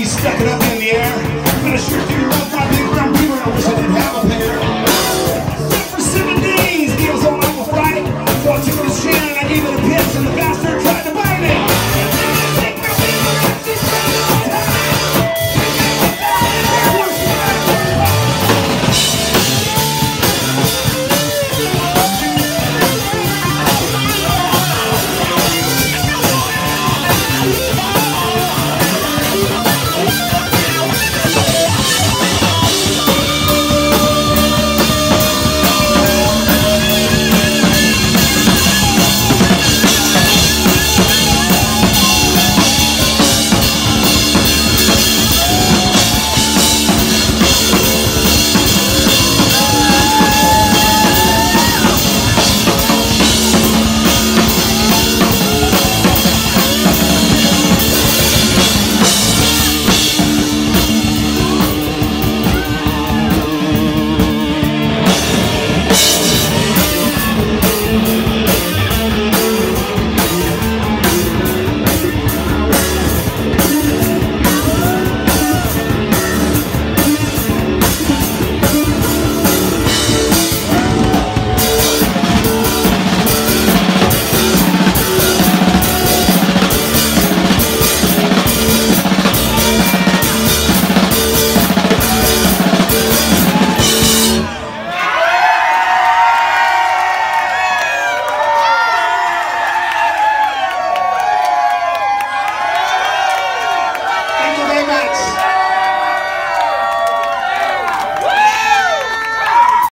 He's stuck it up in the air. Gonna shoot through your left, big.